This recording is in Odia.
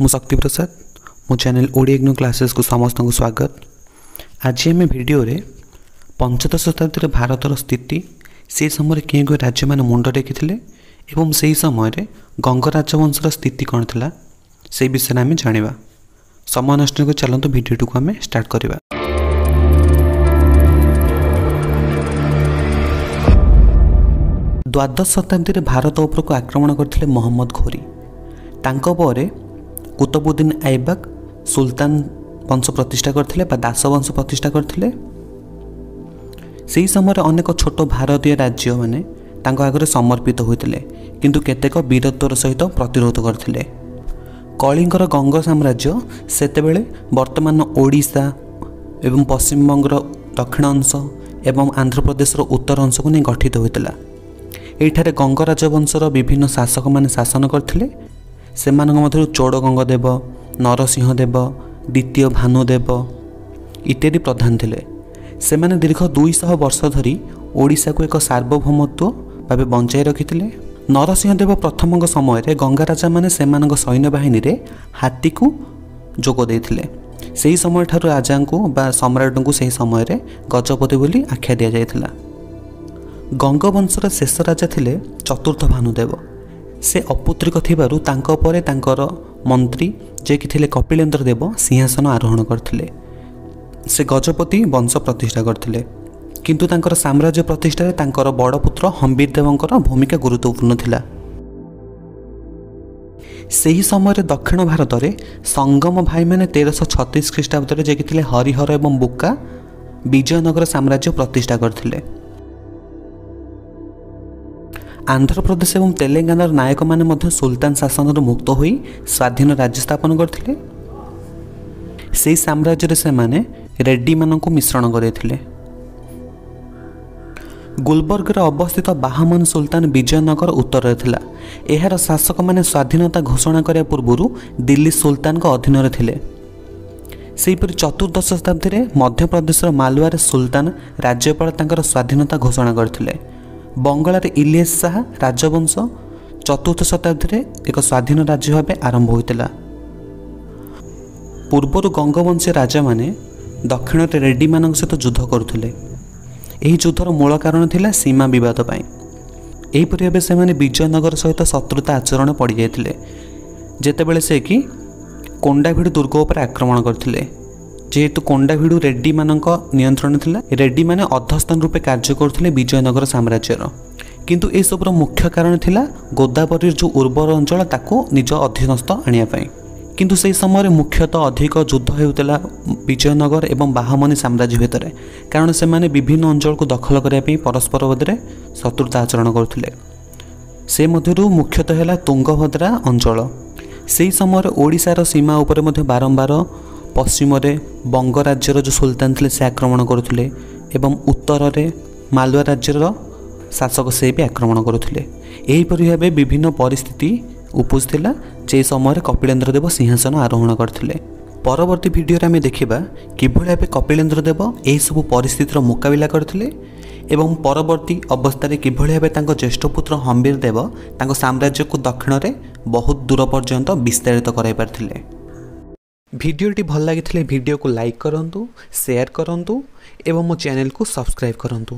ମୁଁ ଶକ୍ତି ପ୍ରସାଦ ମୋ ଚ୍ୟାନେଲ୍ ଓଡ଼ିଆ ଇଗ୍ନୋ କ୍ଲାସେସ୍କୁ ସମସ୍ତଙ୍କୁ ସ୍ୱାଗତ। ଆଜି ଆମେ ଭିଡ଼ିଓରେ ପଞ୍ଚଦଶ ଶତାବ୍ଦୀରେ ଭାରତର ସ୍ଥିତି ସେହି ସମୟରେ କେଉଁ କେଉଁ ରାଜ୍ୟମାନେ ମୁଣ୍ଡ ଟେକିଥିଲେ ଏବଂ ସେହି ସମୟରେ ଗଙ୍ଗ ରାଜବଂଶର ସ୍ଥିତି କ'ଣ ଥିଲା ସେହି ବିଷୟରେ ଆମେ ଜାଣିବା। ସମୟ ନଷ୍ଟ କରି ଚାଲନ୍ତୁ ଭିଡ଼ିଓଟିକୁ ଆମେ ଷ୍ଟାର୍ଟ କରିବା। ଦ୍ୱାଦଶ ଶତାବ୍ଦୀରେ ଭାରତ ଉପରକୁ ଆକ୍ରମଣ କରିଥିଲେ ମହମ୍ମଦ ଘୋରୀ। ତାଙ୍କ ପରେ କୁତବୁଦ୍ଦିନ ଆଇବାକ୍ ସୁଲତାନ ବଂଶ ପ୍ରତିଷ୍ଠା କରିଥିଲେ ବା ଦାସ ବଂଶ ପ୍ରତିଷ୍ଠା କରିଥିଲେ ସେହି ସମୟରେ ଅନେକ ଛୋଟ ଭାରତୀୟ ରାଜ୍ୟମାନେ ତାଙ୍କ ଆଗରେ ସମର୍ପିତ ହୋଇଥିଲେ କିନ୍ତୁ କେତେକ ବୀରତ୍ୱର ସହିତ ପ୍ରତିରୋଧ କରିଥିଲେ। କଳିଙ୍ଗର ଗଙ୍ଗ ସାମ୍ରାଜ୍ୟ ସେତେବେଳେ ବର୍ତ୍ତମାନ ଓଡ଼ିଶା ଏବଂ ପଶ୍ଚିମବଙ୍ଗର ଦକ୍ଷିଣ ଅଂଶ ଏବଂ ଆନ୍ଧ୍ରପ୍ରଦେଶର ଉତ୍ତର ଅଂଶକୁ ନେଇ ଗଠିତ ହୋଇଥିଲା। ଏହିଠାରେ ଗଙ୍ଗ ରାଜବଂଶର ବିଭିନ୍ନ ଶାସକମାନେ ଶାସନ କରିଥିଲେ ସେମାନଙ୍କ ମଧ୍ୟରୁ ଚୋଡ଼ଗଙ୍ଗ ଦେବ ନରସିଂହ ଦେବ ଦ୍ୱିତୀୟ ଭାନୁଦେବ ଇତ୍ୟାଦି ପ୍ରଧାନ ଥିଲେ। ସେମାନେ ଦୀର୍ଘ ଦୁଇଶହ ବର୍ଷ ଧରି ଓଡ଼ିଶାକୁ ଏକ ସାର୍ବଭୌମତ୍ୱ ଭାବେ ବଞ୍ଚାଇ ରଖିଥିଲେ। ନରସିଂହ ଦେବ ପ୍ରଥମଙ୍କ ସମୟରେ ଗଙ୍ଗାରାଜାମାନେ ସେମାନଙ୍କ ସୈନ୍ୟବାହିନୀରେ ହାତୀକୁ ଯୋଗ ଦେଇଥିଲେ। ସେହି ସମୟଠାରୁ ରାଜାଙ୍କୁ ବା ସମ୍ରାଟଙ୍କୁ ସେହି ସମୟରେ ଗଜପତି ବୋଲି ଆଖ୍ୟା ଦିଆଯାଇଥିଲା। ଗଙ୍ଗବଂଶର ଶେଷ ରାଜା ଥିଲେ ଚତୁର୍ଥ ଭାନୁଦେବ। ସେ ଅପୁତ୍ରିକ ଥିବାରୁ ତାଙ୍କ ପରେ ତାଙ୍କର ମନ୍ତ୍ରୀ ଯିଏକି ଥିଲେ କପିଳେନ୍ଦ୍ର ଦେବ ସିଂହାସନ ଆରୋହଣ କରିଥିଲେ। ସେ ଗଜପତି ବଂଶ ପ୍ରତିଷ୍ଠା କରିଥିଲେ। କିନ୍ତୁ ତାଙ୍କର ସାମ୍ରାଜ୍ୟ ପ୍ରତିଷ୍ଠାରେ ତାଙ୍କର ବଡ଼ ପୁତ୍ର ହମ୍ବୀର ଦେବଙ୍କର ଭୂମିକା ଗୁରୁତ୍ୱପୂର୍ଣ୍ଣ ଥିଲା। ସେହି ସମୟରେ ଦକ୍ଷିଣ ଭାରତରେ ସଙ୍ଗମ ଭାଇମାନେ ତେରଶହ ଛତିଶ ଖ୍ରୀଷ୍ଟାବ୍ଦରେ ଯିଏକି ଥିଲେ ହରିହର ଏବଂ ବୁକା ବିଜୟନଗର ସାମ୍ରାଜ୍ୟ ପ୍ରତିଷ୍ଠା କରିଥିଲେ। ଆନ୍ଧ୍ରପ୍ରଦେଶ ଏବଂ ତେଲେଙ୍ଗାନାର ନାୟକମାନେ ମଧ୍ୟ ସୁଲତାନ ଶାସନରୁ ମୁକ୍ତ ହୋଇ ସ୍ୱାଧୀନ ରାଜ୍ୟ ସ୍ଥାପନ କରିଥିଲେ। ସେହି ସାମ୍ରାଜ୍ୟରେ ସେମାନେ ରେଡ୍ଡିମାନଙ୍କୁ ମିଶ୍ରଣ କରାଇଥିଲେ। ଗୁଲବର୍ଗରେ ଅବସ୍ଥିତ ବାହମନ ସୁଲତାନ ବିଜୟନଗର ଉତ୍ତରରେ ଥିଲା। ଏହାର ଶାସକମାନେ ସ୍ୱାଧୀନତା ଘୋଷଣା କରିବା ପୂର୍ବରୁ ଦିଲ୍ଲୀ ସୁଲତାନଙ୍କ ଅଧୀନରେ ଥିଲେ। ସେହିପରି ଚତୁର୍ଦ୍ଦଶ ଶତାବ୍ଦୀରେ ମଧ୍ୟପ୍ରଦେଶର ମାଲୱାରେ ସୁଲତାନ ରାଜ୍ୟପାଳ ତାଙ୍କର ସ୍ୱାଧୀନତା ଘୋଷଣା କରିଥିଲେ। ବଙ୍ଗଳାରେ ଇଲିୟସ୍ ଶାହା ରାଜବଂଶ ଚତୁର୍ଥ ଶତାବ୍ଦୀରେ ଏକ ସ୍ୱାଧୀନ ରାଜ୍ୟ ଭାବେ ଆରମ୍ଭ ହୋଇଥିଲା। ପୂର୍ବରୁ ଗଙ୍ଗବଂଶୀ ରାଜାମାନେ ଦକ୍ଷିଣରେ ରେଡ୍ଡିମାନଙ୍କ ସହିତ ଯୁଦ୍ଧ କରୁଥିଲେ। ଏହି ଯୁଦ୍ଧର ମୂଳ କାରଣ ଥିଲା ସୀମା ବିବାଦ ପାଇଁ। ଏହିପରି ଭାବେ ସେମାନେ ବିଜୟନଗର ସହିତ ଶତ୍ରୁତା ଆଚରଣ ପଡ଼ିଯାଇଥିଲେ। ଯେତେବେଳେ ସେ କି କୋଣ୍ଡାଭିଡ଼ୁ ଦୁର୍ଗ ଉପରେ ଆକ୍ରମଣ କରିଥିଲେ। ଯେହେତୁ କୋଣ୍ଡାଭିଡ଼ୁ ରେଡ୍ଡିମାନଙ୍କ ନିୟନ୍ତ୍ରଣ ଥିଲା ରେଡ୍ଡିମାନେ ଅଧସ୍ଥାନ ରୂପେ କାର୍ଯ୍ୟ କରୁଥିଲେ ବିଜୟନଗର ସାମ୍ରାଜ୍ୟର। କିନ୍ତୁ ଏସବୁର ମୁଖ୍ୟ କାରଣ ଥିଲା ଗୋଦାବରୀର ଯେଉଁ ଉର୍ବର ଅଞ୍ଚଳ ତାକୁ ନିଜ ଅଧୀନସ୍ଥ ଆଣିବା ପାଇଁ। କିନ୍ତୁ ସେହି ସମୟରେ ମୁଖ୍ୟତଃ ଅଧିକ ଯୁଦ୍ଧ ହେଉଥିଲା ବିଜୟନଗର ଏବଂ ବାହମନି ସାମ୍ରାଜ୍ୟ ଭିତରେ। କାରଣ ସେମାନେ ବିଭିନ୍ନ ଅଞ୍ଚଳକୁ ଦଖଲ କରିବା ପାଇଁ ପରସ୍ପର ମଧ୍ୟରେ ଶତ୍ରୁତା ଆଚରଣ କରୁଥିଲେ। ସେ ମଧ୍ୟରୁ ମୁଖ୍ୟତଃ ହେଲା ତୁଙ୍ଗଭଦ୍ରା ଅଞ୍ଚଳ। ସେହି ସମୟରେ ଓଡ଼ିଶାର ସୀମା ଉପରେ ମଧ୍ୟ ବାରମ୍ବାର ପଶ୍ଚିମରେ ବଙ୍ଗ ରାଜ୍ୟର ଯେଉଁ ସୁଲତାନ ଥିଲେ ସେ ଆକ୍ରମଣ କରୁଥିଲେ ଏବଂ ଉତ୍ତରରେ ମାଲୱା ରାଜ୍ୟର ଶାସକ ସେ ବି ଆକ୍ରମଣ କରୁଥିଲେ ଏହିପରି ଭାବେ ବିଭିନ୍ନ ପରିସ୍ଥିତି ଉପୁଜିଥିଲା ଯେ ସମୟରେ କପିଳେନ୍ଦ୍ର ଦେବ ସିଂହାସନ ଆରୋହଣ କରିଥିଲେ ପରବର୍ତ୍ତୀ ଭିଡ଼ିଓରେ ଆମେ ଦେଖିବା କିଭଳି ଭାବେ କପିଳେନ୍ଦ୍ର ଦେବ ଏହିସବୁ ପରିସ୍ଥିତିର ମୁକାବିଲା କରିଥିଲେ ଏବଂ ପରବର୍ତ୍ତୀ ଅବସ୍ଥାରେ କିଭଳି ଭାବେ ତାଙ୍କ ଜ୍ୟେଷ୍ଠ ପୁତ୍ର ହମ୍ବୀର ଦେବ ତାଙ୍କ ସାମ୍ରାଜ୍ୟକୁ ଦକ୍ଷିଣରେ ବହୁତ ଦୂର ପର୍ଯ୍ୟନ୍ତ ବିସ୍ତାରିତ କରାଇ ପାରିଥିଲେ ଭିଡ଼ିଓଟି ଭଲ ଲାଗିଥିଲେ ଭିଡ଼ିଓକୁ ଲାଇକ୍ କରନ୍ତୁ ସେୟାର କରନ୍ତୁ ଏବଂ ମୋ ଚ୍ୟାନେଲକୁ ସବସ୍କ୍ରାଇବ୍ କରନ୍ତୁ